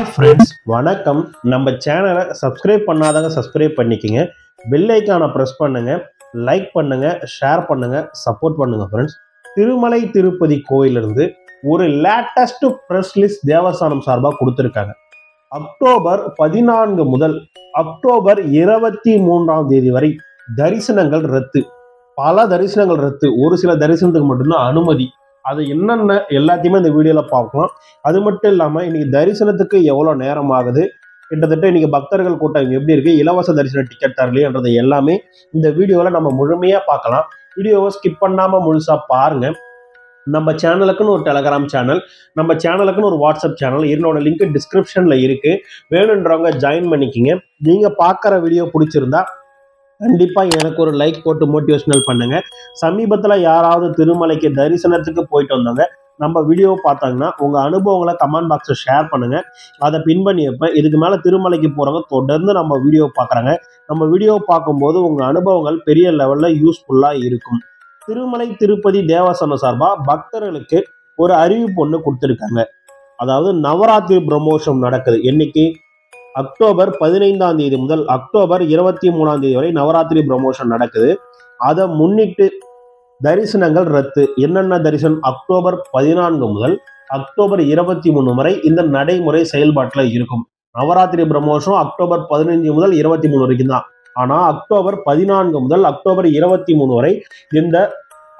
Hi friends வணக்கம். நம்ம சேனலை சப்ஸ்கிரைப் பண்ணாதவங்க சப்ஸ்கிரைப் பண்ணிக்கங்க. பெல் ப்ரெஸ் பண்ணுங்கள் லைக் பண்ணுங்கள் ஷேர் பண்ணுங்கள் சப்போர்ட் பண்ணுங்கள் ஃப்ரெண்ட்ஸ் திருமலை திருப்பதி கோயிலிருந்து ஒரு லேட்டஸ்ட் ப்ரெஸ் லிஸ்ட் தேவஸ்தானம் சார்பாக கொடுத்துருக்காங்க. அக்டோபர் பதினான்கு முதல் அக்டோபர் இருபத்தி மூன்றாம் தேதி வரை தரிசனங்கள் ரத்து. பல தரிசனங்கள் ரத்து. ஒரு சில தரிசனத்துக்கு மட்டும்தான் அனுமதி. அது என்னென்ன எல்லாத்தையுமே இந்த வீடியோவில் பார்க்கலாம். அது மட்டும் இல்லாமல் இன்றைக்கி தரிசனத்துக்கு எவ்வளோ நேரம் ஆகுது கிட்டத்தட்ட இன்றைக்கி பக்தர்கள் கூட்டம் எப்படி இருக்குது இலவச தரிசன டிக்கெட் தரலையன்றது எல்லாமே இந்த வீடியோவில் நம்ம முழுமையாக பார்க்கலாம். வீடியோவை ஸ்கிப் பண்ணாமல் முழுசாக பாருங்கள் நம்ம சேனலுக்குன்னு ஒரு டெலகிராம் சேனல் நம்ம சேனலுக்குன்னு ஒரு வாட்ஸ்அப் சேனல் இதனோட லிங்க் டிஸ்கிரிப்ஷனில் இருக்குது வேணுன்றவங்க ஜாயின் பண்ணிக்கிங்க. நீங்கள் பார்க்குற வீடியோ பிடிச்சிருந்தா கண்டிப்பாக எனக்கு ஒரு லைக் போட்டு மோட்டிவேஷனல் பண்ணுங்க. சமீபத்தில் யாராவது திருமலைக்கு தரிசனத்துக்கு போயிட்டு வந்தாங்க நம்ம வீடியோ பார்த்தாங்கன்னா உங்கள் அனுபவங்களை கமெண்ட் பாக்ஸில் ஷேர் பண்ணுங்கள் அதை பின் பண்ணி வைப்பேன் இதுக்கு மேலே திருமலைக்கு போகிறவங்க தொடர்ந்து நம்ம வீடியோ பார்க்குறாங்க. நம்ம வீடியோ பார்க்கும்போது உங்கள் அனுபவங்கள் பெரிய லெவலில் யூஸ்ஃபுல்லாக இருக்கும். திருமலை திருப்பதி தேவஸ்தானம் சார்பாக பக்தர்களுக்கு ஒரு அறிவிப்பு ஒன்று கொடுத்துருக்காங்க. அதாவது நவராத்திரி பிரமோஷம் நடக்குது. என்னைக்கு? அக்டோபர் பதினைந்தாம் தேதி முதல் அக்டோபர் இருபத்தி மூணாம் தேதி வரை நவராத்திரி ப்ரமோஷன் நடக்குது. அதை முன்னிட்டு தரிசனங்கள் ரத்து. என்னென்ன தரிசனம்? அக்டோபர் பதினான்கு முதல் அக்டோபர் இருபத்தி மூணு வரை இந்த நடைமுறை செயல்பாட்டில் இருக்கும். நவராத்திரி பிரமோஷம் அக்டோபர் பதினஞ்சு முதல் இருபத்தி மூணு வரைக்கும் தான். ஆனால் அக்டோபர் பதினான்கு முதல் அக்டோபர் இருபத்தி மூணு வரை இந்த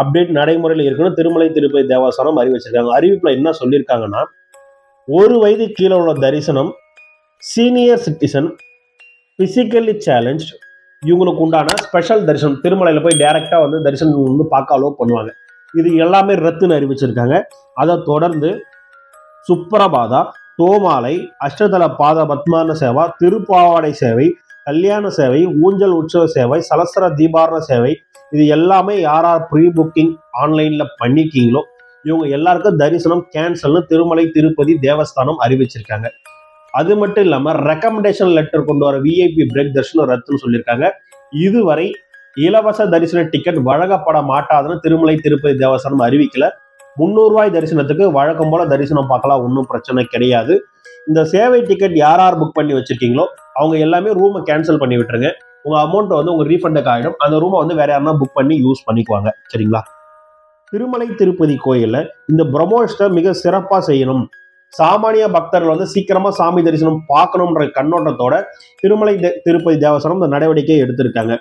அப்டேட் நடைமுறையில் இருக்குன்னு திருமலை திருப்பதி தேவஸ்தானம் அறிவிச்சிருக்காங்க. அறிவிப்பில் என்ன சொல்லியிருக்காங்கன்னா ஒரு வயது கீழே உள்ள தரிசனம் சீனியர் சிட்டிசன் பிசிக்கலி சேலஞ்ச் இவங்களுக்கு உண்டான ஸ்பெஷல் தரிசனம் திருமலையில் போய் டைரெக்டாக வந்து தரிசனம் வந்து பார்க்க அலோவ் பண்ணுவாங்க. இது எல்லாமே ரத்துன்னு அறிவிச்சிருக்காங்க. அதை தொடர்ந்து சுப்ரபாதா தோமாலை அஷ்டதல பாத பத்மான சேவா திருப்பாவாடை சேவை கல்யாண சேவை ஊஞ்சல் உற்சவ சேவை சலசர தீபாரண சேவை இது எல்லாமே யார் யார் ப்ரீ புக்கிங் ஆன்லைனில் பண்ணிக்கிங்களோ இவங்க எல்லாருக்கும் தரிசனம் கேன்சல்னு திருமலை திருப்பதி தேவஸ்தானம் அறிவிச்சிருக்காங்க. அது மட்டும் இல்லாமல் ரெக்கமெண்டேஷன் லெட்டர் கொண்டு வர விஐபி பிரேக் தர்ஷனம் ரத்துன்னு சொல்லியிருக்காங்க. இதுவரை இலவச தரிசன டிக்கெட் வழங்கப்பட மாட்டாதுன்னு திருமலை திருப்பதி தேவஸ்தானம் அறிவிக்கல. முந்நூறுரூவாய் தரிசனத்துக்கு வழக்கம் போல தரிசனம் பார்க்கலாம் ஒன்றும் பிரச்சனை கிடையாது. இந்த சேவை டிக்கெட் யார் யார் புக் பண்ணி வச்சிருக்கீங்களோ அவங்க எல்லாமே ரூமை கேன்சல் பண்ணி விட்டுருங்க. உங்கள் அமௌண்ட்டை வந்து உங்கள் ரீஃபண்டுக்கு ஆகிடும் அந்த ரூமை வந்து வேற யாருன்னா புக் பண்ணி யூஸ் பண்ணிக்குவாங்க. சரிங்களா? திருமலை திருப்பதி கோயிலில் இந்த பிரம்மோஷத்தை மிக சிறப்பாக செய்யணும். சாமானிய பக்தர்கள் வந்து சீக்கிரமா சாமி தரிசனம் பார்க்கணுன்ற கண்ணோட்டத்தோட திருமலை தே- திருப்பதி தேவஸ்தானம் இந்த நடவடிக்கையை எடுத்திருக்காங்க.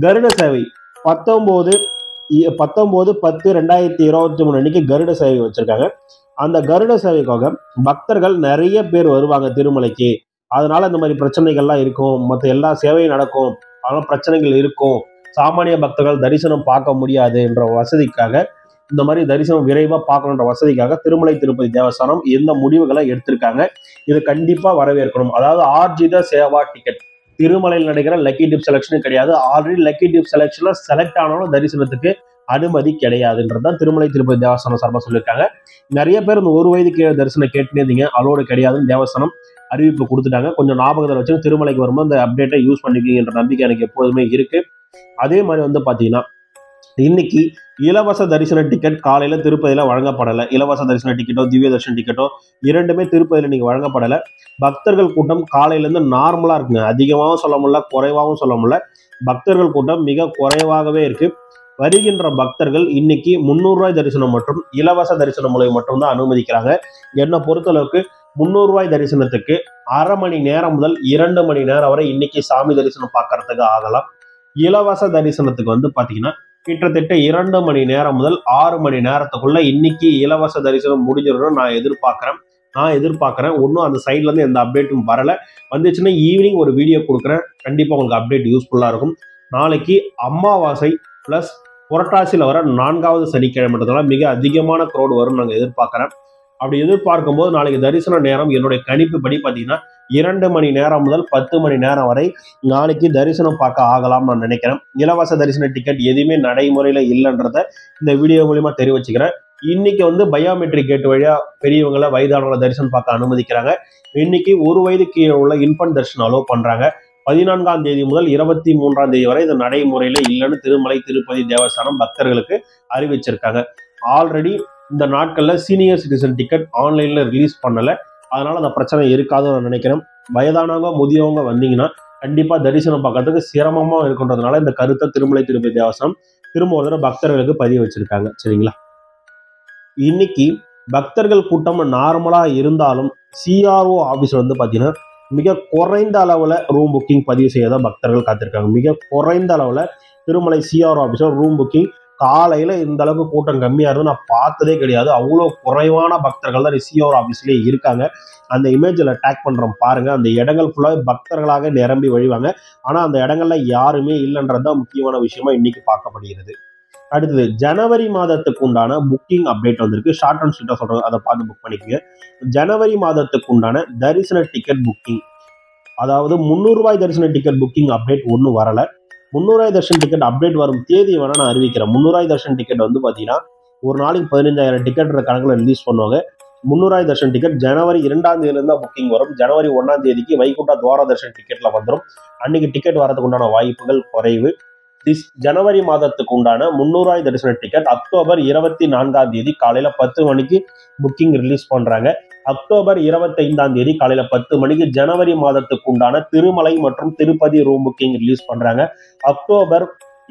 கருட சேவை பத்தொம்போது பத்தொம்போது பத்து ரெண்டாயிரத்தி இருபத்தி மூணு அன்னைக்கு கருட சேவை வச்சிருக்காங்க. அந்த கருட சேவைக்காக பக்தர்கள் நிறைய பேர் வருவாங்க திருமலைக்கு. அதனால இந்த மாதிரி பிரச்சனைகள்லாம் இருக்கும். மற்ற எல்லா சேவையும் நடக்கும். அதனால பிரச்சனைகள் இருக்கும். சாமானிய பக்தர்கள் தரிசனம் பார்க்க முடியாது என்ற வசதிக்காக இந்த மாதிரி தரிசனம் விரைவாக பார்க்கணுன்ற வசதிக்காக திருமலை திருப்பதி தேவஸ்தானம் இந்த முடிவுகளை எடுத்திருக்காங்க. இது கண்டிப்பாக வரவேற்கணும். அதாவது ஆர்ஜித சேவா டிக்கெட். திருமலையில் நடக்கிற லக்கி டிப் செலெக்ஷனும் கிடையாது. ஆல்ரெடி லக்கி டிப் செலெக்ஷன்ல செலக்ட் ஆனாலும் தரிசனத்துக்கு அனுமதி கிடையாதுன்றது தான் திருமலை திருப்பதி தேவஸ்தானம் சார்பாக சொல்லியிருக்காங்க. நிறைய பேர் இந்த ஒரு வயது கீழே தரிசனம் கேட்டுனே இருந்தீங்க. அலோடு கிடையாதுன்னு தேவஸ்தானம் அறிவிப்பு கொடுத்துட்டாங்க. கொஞ்சம் ஞாபகத்தில் வச்சு திருமலைக்கு வரும்போது அந்த அப்டேட்டை யூஸ் பண்ணிக்கிங்கன்ற நம்பிக்கை எனக்கு எப்போதுமே இருக்கு. அதே மாதிரி வந்து பார்த்தீங்கன்னா இன்னைக்கு இலவச தரிசன டிக்கெட் காலையில திருப்பதியில வழங்கப்படலை. இலவச தரிசன டிக்கெட்டோ திவ்ய தரிசன டிக்கெட்டோ இரண்டுமே திருப்பதியில நீங்க வழங்கப்படலை. பக்தர்கள் கூட்டம் காலையிலேருந்து நார்மலாக நார்மலா இருக்குங்க. அதிகமாகவும் சொல்ல முடியல குறைவாகவும் சொல்ல முடியல. பக்தர்கள் கூட்டம் மிக குறைவாகவே இருக்கு. வருகின்ற பக்தர்கள் இன்னைக்கு முந்நூறுரூவாய் தரிசனம் மற்றும் இலவச தரிசனம் மூலம் மட்டும்தான் அனுமதிக்கிறாங்க. என்னை பொறுத்தளவுக்கு முந்நூறுரூவாய் தரிசனத்துக்கு அரை மணி நேரம் முதல் இரண்டு மணி நேரம் வரை இன்னைக்கு சாமி தரிசனம் பார்க்கறதுக்கு ஆகலாம். இலவச தரிசனத்துக்கு வந்து பார்த்தீங்கன்னா கிட்டத்தட்ட இரண்டு மணி நேரம் முதல் ஆறு மணி நேரத்துக்குள்ள இன்னைக்கு இலவச தரிசனம் முடிஞ்சிடணும் நான் எதிர்பார்க்குறேன். நான் எதிர்பார்க்குறேன். ஒன்றும் அந்த சைட்ல இருந்து எந்த அப்டேட்டும் வரல. வந்துச்சுன்னா ஈவினிங் ஒரு வீடியோ கொடுக்குறேன். கண்டிப்பாக உங்களுக்கு அப்டேட் யூஸ்ஃபுல்லாக இருக்கும். நாளைக்கு அமாவாசை ப்ளஸ் புரட்டாசியில் வர நான்காவது சனிக்கிழமைன்றதுனால மிக அதிகமான க்ரௌட் வரும்னு நாங்கள் எதிர்பார்க்குறேன். அப்படி எதிர்பார்க்கும்போது நாளைக்கு தரிசன நேரம் என்னுடைய கணிப்பு படி பார்த்தீங்கன்னா இரண்டு மணி நேரம் முதல் பத்து மணி நேரம் வரை நாளைக்கு தரிசனம் பார்க்க ஆகலாம் நான் நினைக்கிறேன். இலவச தரிசன டிக்கெட் எதுவுமே நடைமுறையில் இல்லைன்றத இந்த வீடியோ மூலியமா தெரிவிச்சுக்கிறேன். இன்னைக்கு வந்து பயோமெட்ரிக் கேட் வழியா பெரியவங்களை வயதானவங்களை தரிசனம் பார்க்க அனுமதிக்கிறாங்க. இன்னைக்கு ஒரு வயது கீழே உள்ள இன்ஃபன்ட் தரிசனம் அலோவ் பண்றாங்க. பதினான்காம் தேதி முதல் இருபத்தி மூன்றாம் தேதி வரை இது நடைமுறையில இல்லைன்னு திருமலை திருப்பதி தேவஸ்தானம் பக்தர்களுக்கு அறிவிச்சிருக்காங்க. ஆல்ரெடி இந்த நாட்களில் சீனியர் சிட்டிசன் டிக்கெட் ஆன்லைன்ல ரிலீஸ் பண்ணலை. அதனால அந்த பிரச்சனை இருக்காதுன்னு நான் நினைக்கிறேன். வயதானவங்க முதியவங்க வந்தீங்கன்னா கண்டிப்பா தரிசனம் பார்க்கறதுக்கு சிரமமாக இருக்குன்றதுனால இந்த கருத்தை திருமலை திருப்பதி தேவசம் திரும்ப ஒரு தடவை பக்தர்களுக்கு பதிவு வச்சிருக்காங்க. சரிங்களா? இன்னைக்கு பக்தர்கள் கூட்டம் நார்மலா இருந்தாலும் சிஆர்ஓ ஆபீஸ்ல வந்து பாத்தீங்கன்னா மிக குறைந்த அளவுல ரூம் புக்கிங் பதிவு செய்ய தான் பக்தர்கள் காத்திருக்காங்க. மிக குறைந்த அளவுல திருமலை சிஆர்ஓ ஆபீஸ்ல ரூம் புக்கிங் காலையில் இந்த அளவுக்கு கூட்டம் கம்மியாக இருந்தது நான் பார்த்ததே கிடையாது. அவ்வளோ குறைவான பக்தர்கள் தான் சிஆர்ஓ ஆஃபீஸ்லேயே இருக்காங்க. அந்த இமேஜில் டேக் பண்ணுறோம் பாருங்கள் அந்த இடங்கள் ஃபுல்லாக பக்தர்களாக நிரம்பி வழிவாங்க. ஆனால் அந்த இடங்கள்ல யாருமே இல்லைன்றது தான் முக்கியமான விஷயமா இன்னைக்கு பார்க்கப்படுகிறது. அடுத்தது ஜனவரி மாதத்துக்கு உண்டான புக்கிங் அப்டேட் வந்திருக்கு. ஷார்ட் அண்ட் ஸ்வீட்டாக சொல்கிறாங்க அதை பார்த்து புக் பண்ணிக்கோங்க. ஜனவரி மாதத்துக்கு உண்டான தரிசன டிக்கெட் புக்கிங் அதாவது முந்நூறுபாய் தரிசன டிக்கெட் புக்கிங் அப்டேட் ஒன்றும் வரல. முந்நூறாய் தர்ஷன் டிக்கெட் அப்டேட் வரும் தேதி வேணால் நான் அறிவிக்கிறேன். முந்நூறாய் தர்ஷன் டிக்கெட் வந்து பார்த்தீங்கன்னா ஒரு நாளைக்கு பதினஞ்சாயிரம் டிக்கெட்ன்ற கணக்கில் ரிலீஸ் பண்ணுவாங்க. முந்நூறாய் தர்ஷன் டிக்கெட் ஜனவரி இரண்டாம் தேதியிலிருந்து புக்கிங் வரும். ஜனவரி ஒன்றாம் தேதிக்கு வைகுண்டா துவார தர்ஷன் டிக்கெட்டில் வந்துடும் அன்றைக்கி டிக்கெட் வரதுக்கு உண்டான வாய்ப்புகள் குறைவு. டிஸ் ஜனவரி மாதத்துக்கு உண்டான முந்நூறாய் தரிசன டிக்கெட் அக்டோபர் இருபத்தி நான்காம் தேதி காலையில பத்து மணிக்கு புக்கிங் ரிலீஸ் பண்றாங்க. அக்டோபர் இருபத்தைந்தாம் தேதி காலையில பத்து மணிக்கு ஜனவரி மாதத்துக்கு உண்டான திருமலை மற்றும் திருப்பதி ரூம் புக்கிங் ரிலீஸ் பண்றாங்க. அக்டோபர்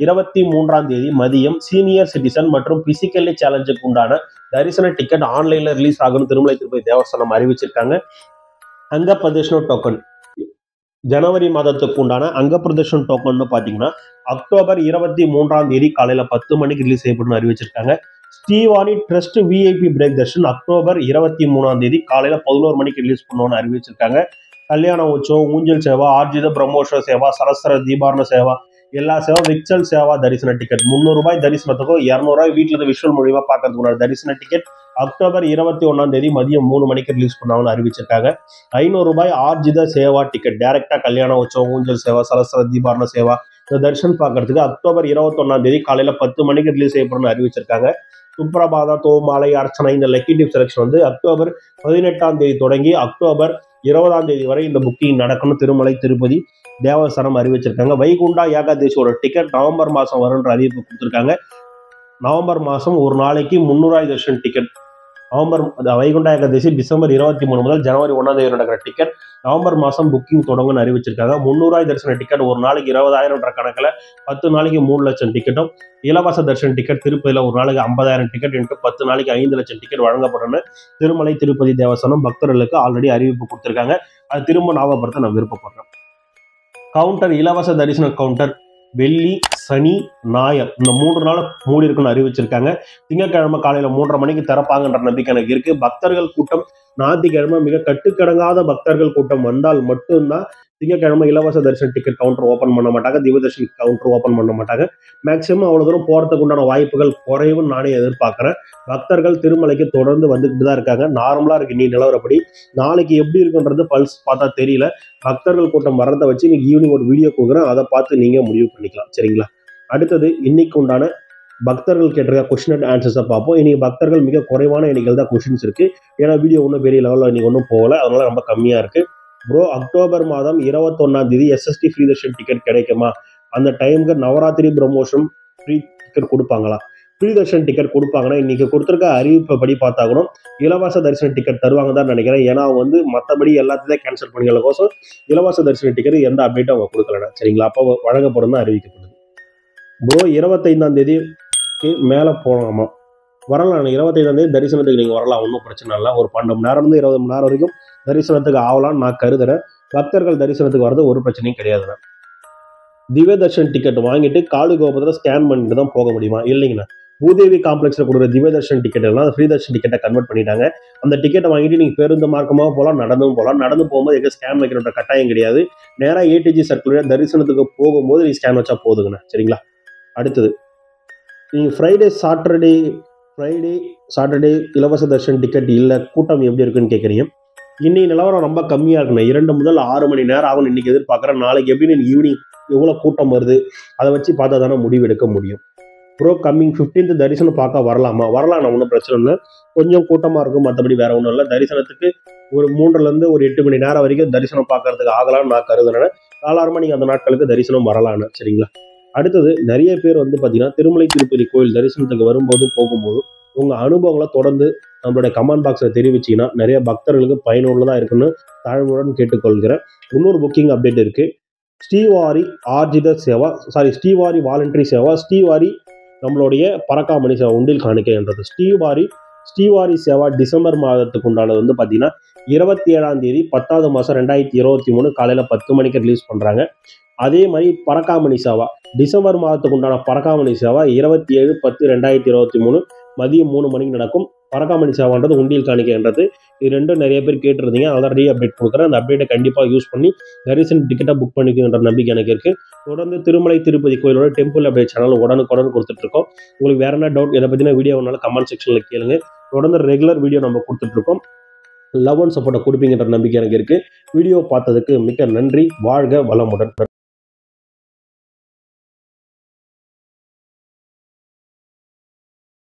இருபத்தி மூன்றாம் தேதி மதியம் சீனியர் சிட்டிசன் மற்றும் பிசிக்கலி சேலஞ்சுக்கு உண்டான தரிசன டிக்கெட் ஆன்லைன்ல ரிலீஸ் ஆகணும் திருமலை திருப்பதி தேவஸ்தானம் அறிவிச்சிருக்காங்க. அங்க பிரதர்ஷன டோக்கன் ஜனவரி மாதத்துக்கு உண்டான அங்க பிரதர்ஷன் டோக்கன் பாத்தீங்கன்னா அக்டோபர் இருபத்தி மூன்றாம் தேதி காலையில பத்து மணிக்கு ரிலீஸ் செய்யப்படும் அறிவிச்சிருக்காங்க. Srivani trust VIP break darshan October இருபத்தி மூணாம் தேதி காலையில பதினோரு மணிக்கு ரிலீஸ் பண்ணுவோம்னு அறிவிச்சிருக்காங்க. கல்யாண உற்சவம் ஊஞ்சல் சேவா ஆர்ஜித பிரம்மோஷ சேவா சரஸ்வர தீபாரண சேவா எல்லா சேவா விக்சல் சேவா தரிசன டிக்கெட் முந்நூறு ரூபாய் தரிசனத்துக்கும் இரநூறுவாய் வீட்டில் இருந்து விஷுவல் மூலியமா பார்க்கறதுக்கு முன்னாடி தரிசன டிக்கெட் அக்டோபர் இருபத்தி ஒன்றாம் தேதி மதியம் மூணு மணிக்கு ரிலீஸ் பண்ணாங்கன்னு அறிவிச்சிருக்காங்க. ஐநூறு ரூபாய் ஆர்ஜித சேவா டிக்கெட் டைரக்டா கல்யாண உற்சவம் ஊஞ்சல் சேவா சரஸ்வர தீபாரண சேவா தர்ஷன் பார்க்கறதுக்கு அக்டோபர் இருபத்தொன்னாம் தேதி காலையில் பத்து மணிக்கு ரிலீஸ் செய்யப்படும்னு அறிவிச்சிருக்காங்க. சுப்ரபாதா தோமாலை அர்ச்சனை இந்த லக்கி டிப் செலக்ஷன் வந்து அக்டோபர் பதினெட்டாம் தேதி தொடங்கி அக்டோபர் இருபதாம் தேதி வரை இந்த புக்கிங் நடக்கணும். திருமலை திருப்பதி தேவஸ்தானம் அறிவிச்சிருக்காங்க. வைகுண்டா ஏகாதேசியோட டிக்கெட் நவம்பர் மாதம் வரும்ன்ற அறிவிப்பு கொடுத்துருக்காங்க. நவம்பர் மாதம் ஒரு நாளைக்கு முந்நூறாயிரம் தர்ஷன் டிக்கெட் நவம்பர் அது வைகுண்டா ஏகாதசி டிசம்பர் இருபத்தி மூணு முதல் ஜனவரி ஒன்றாம் தேதி நடக்கிற டிக்கெட் நவம்பர் மாதம் புக்கிங் தொடங்கும்னு அறிவிச்சிருக்காங்க. முந்நூறுவாய் தரிசன டிக்கெட் ஒரு நாளைக்கு இருபதாயிரம்ன்ற கணக்கில் பத்து நாளைக்கு மூணு லட்சம் டிக்கெட்டும் இலவச தரிசன டிக்கெட் திருப்பதியில் ஒரு நாளைக்கு ஐம்பதாயிரம் டிக்கெட் என்று பத்து நாளைக்கு ஐந்து லட்சம் டிக்கெட் வழங்கப்படும்னு திருமலை திருப்பதி தேவஸ்தானம் பக்தர்களுக்கு ஆல்ரெடி அறிவிப்பு கொடுத்துருக்காங்க. அது திரும்ப ஞாபகப்படுத்த நான் விருப்பப்படுறேன். கவுண்டர் இலவச தரிசன கவுண்டர் வெள்ளி சனி ஞாயர் இந்த மூன்று நாள் மூடி இருக்குன்னு அறிவிச்சிருக்காங்க. திங்கட்கிழமை காலையில மூன்றரை மணிக்கு திறப்பாங்கன்ற நம்பிக்கை எனக்கு இருக்கு. பக்தர்கள் கூட்டம் ஞாயிற்றுக்கிழமை மிக கட்டுக்கடங்காத பக்தர்கள் கூட்டம் வந்தால் மட்டும்தான் திங்கக்கிழமை இலவச தரிசன டிக்கெட் கவுண்டர் ஓப்பன் பண்ண மாட்டாங்க. திவதர்ஷன் கவுண்டர் ஓப்பன் பண்ண மாட்டாங்க. மேக்சிமம் அவ்வளோ தூரம் போகிறதுக்கு உண்டான வாய்ப்புகள் குறைவுன்னு நானே எதிர்பார்க்குறேன். பக்தர்கள் திருமலைக்கு தொடர்ந்து வந்துக்கிட்டு தான் இருக்காங்க. நார்மலாக இருக்குது நீ நிலவரப்படி. நாளைக்கு எப்படி இருக்குன்றது பல்ஸ் பார்த்தா தெரியல. பக்தர்கள் கூட்டம் வர்றதை வச்சு இன்னைக்கு ஈவினிங் ஒரு வீடியோ கொடுக்குறேன். அதை பார்த்து நீங்கள் முடிவு பண்ணிக்கலாம். சரிங்களா? அடுத்தது இன்னைக்கு உண்டான பக்தர்கள் கேட்டிருக்க கொஷின் அண்ட் ஆன்சர்ஸை பார்ப்போம். இன்னைக்கு பக்தர்கள் மிக குறைவான எண்ணிக்கையில் தான் கொஷின்ஸ் இருக்குது ஏன்னா வீடியோ ஒன்றும் பெரிய லெவலில் இன்றைக்கி ஒன்றும் போகலை. அதனால் ரொம்ப கம்மியாக இருக்குது ப்ரோ அக்டோபர் மாதம் இருபத்தொன்னாம் தேதி எஸ்எஸ்டி ஃப்ரீ தர்ஷன் டிக்கெட் கிடைக்குமா? அந்த டைமுக்கு நவராத்திரி ப்ரமோஷன் ஃப்ரீ டிக்கெட் கொடுப்பாங்களா? ஃப்ரீ தர்ஷன் டிக்கெட் கொடுப்பாங்கன்னா இன்றைக்கி கொடுத்துருக்க அறிவிப்பை படி பார்த்தா கூட இலவச தரிசன டிக்கெட் தருவாங்க தான் நினைக்கிறேன். ஏன்னா அவங்க வந்து மற்றபடி எல்லாத்தையும் கேன்சல் பண்ணிக்கிறதுக்கோசம் இலவச தரிசன டிக்கெட் எந்த அப்டேட்டும் அவங்க கொடுக்கலனா சரிங்களா? அப்போ வழங்கப்படும் தான் அறிவிக்கப்படுது ப்ரோ இருபத்தைந்தாம் தேதிக்கு மேலே போகலாமா வரலாம். இருபத்தைந்தாந்தேதி தரிசனத்துக்கு நீங்கள் வரலாம். ஒன்றும் பிரச்சனை இல்லை. ஒரு பன்னெண்டு மணி நேரம் இருந்து இருபது மணி நேரம் வரைக்கும் தரிசனத்துக்கு ஆகலாம்னு நான் கருதுறேன். பக்தர்கள் தரிசனத்துக்கு வர்றது ஒரு பிரச்சனையும் கிடையாதுண்ணா திவ்ய தர்ஷன் டிக்கெட் வாங்கிட்டு காடு கோபுரத்தில் ஸ்கேன் பண்ணிட்டு தான் போக முடியுமா? இல்லைங்கண்ணா. பூதேவி காம்ப்ளெக்ஸில் கொடுக்குற திவ்ய தர்ஷன் டிக்கெட் எல்லாம் ஃப்ரீ தர்ஷன் டிக்கெட்டை கன்வெர்ட் பண்ணிட்டாங்க. அந்த டிக்கெட்டை வாங்கிட்டு நீங்கள் பேருந்து மார்க்கமாக போகலாம் நடந்தும் போகலாம். நடந்து போகும்போது எங்கே ஸ்கேன் வைக்கிற கட்டாயம் கிடையாது. நேராக ஏடிஜி சர்க்குலர் தரிசனத்துக்கு போகும்போது நீ ஸ்கேன் வச்சா போதுங்கண்ணா. சரிங்களா? அடுத்தது நீங்கள் ஃப்ரைடே சாட்டர்டே ஃப்ரைடே சாட்டர்டே இலவச தர்ஷன் டிக்கெட் இல்லை கூட்டம் எப்படி இருக்குன்னு கேட்குறீங்க இன்னைக்கு நிலவரம் ரொம்ப கம்மியாக இருக்குண்ணே. இரண்டு முதல் ஆறு மணி நேரம் ஆகும் இன்றைக்கி எதிர்பார்க்குறேன். நாளைக்கு எப்படி ஈவினிங் எவ்வளோ கூட்டம் வருது அதை வச்சு பார்த்தா தானே முடிவு எடுக்க முடியும். ப்ரோ கம்மிங் ஃபிஃப்டீன்த் தரிசனம் பார்க்க வரலாமா? வரலாம் நான் ஒன்றும் பிரச்சனை இல்லை. கொஞ்சம் கூட்டமாக இருக்கும் மற்றபடி வேற ஒன்றும் இல்லை. தரிசனத்துக்கு ஒரு மூன்றுலேருந்து ஒரு எட்டு மணி நேரம் வரைக்கும் தரிசனம் பார்க்கறதுக்கு ஆகலாம்னு நான் கருதுனேன் தாராளமாக நீங்கள் அந்த நாட்களுக்கு தரிசனம் வரலான்னு சரிங்களா? அடுத்தது நிறைய பேர் வந்து பார்த்தீங்கன்னா திருமலை திருப்பதி கோயில் தரிசனத்துக்கு வரும்போது போகும்போது உங்கள் அனுபவங்களை தொடர்ந்து நம்மளுடைய கமெண்ட் பாக்ஸில் தெரிவிச்சிங்கன்னா நிறைய பக்தர்களுக்கு பயனுள்ளதாக இருக்குன்னு தாழ்வுடன் கேட்டுக்கொள்கிறேன். இன்னொரு புக்கிங் அப்டேட் இருக்குது ஸ்ரீவாரி ஆர்ஜித சேவா சாரி ஸ்ரீவாரி வாலண்டரி சேவா ஸ்ரீவாரி நம்மளுடைய பறக்காமணி சேவா உண்டில் காணிக்கைன்றது. ஸ்ரீவாரி ஸ்ரீவாரி சேவா டிசம்பர் மாதத்துக்கு உண்டானது வந்து பார்த்தீங்கன்னா இருபத்தி ஏழாம் தேதி பத்தாவது மாதம் ரெண்டாயிரத்தி இருபத்தி மூணு காலையில் பத்து மணிக்கு ரிலீஸ் பண்ணுறாங்க அதே மாதிரி பறக்காமணி சேவா. டிசம்பர் மாதத்துக்கு உண்டான பறக்காமணி சேவா இருபத்தி ஏழு பத்து ரெண்டாயிரத்தி இருபத்தி மூணு மதியம் மூணு மணிக்கு நடக்கும். பறக்காமணி சேவான்றது உண்டியல் காணிக்கைன்றது. இது ரெண்டும் நிறைய பேர் கேட்டிருந்தீங்க. ஆல்ரெடி அப்டேட் கொடுக்குறேன். அந்த அப்டேட்டை கண்டிப்பாக யூஸ் பண்ணி தரிசன டிக்கெட்டாக புக் பண்ணிக்குன்ற நம்பிக்கை எனக்கு இருக்குது தொடர்ந்து திருமலை திருப்பதி கோயிலோட டெம்பிள் அப்டேட் சேனல் உடனுக்குடன் கொடுத்துட்ருக்கோம். உங்களுக்கு வேற என்ன டவுட் எதை பற்றின வீடியோ வேணாலும் கமெண்ட் செக்ஷனில் கேளுங்க. தொடர்ந்து ரெகுலர் வீடியோ நம்ம கொடுத்துட்ருக்கோம். லவ் அண்ட் சப்போர்ட்டை கொடுப்பீங்கன்ற நம்பிக்கை எனக்கு இருக்குது வீடியோ பார்த்ததுக்கு மிக்க நன்றி. வாழ்க வளமுடன்.